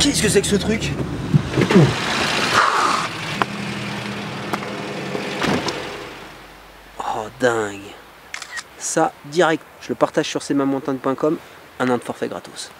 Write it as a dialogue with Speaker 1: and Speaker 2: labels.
Speaker 1: Qu'est-ce que c'est que ce truc Oh dingue Ça, direct, je le partage sur cmamontagne.com, un an de forfait gratos.